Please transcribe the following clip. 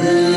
Amen.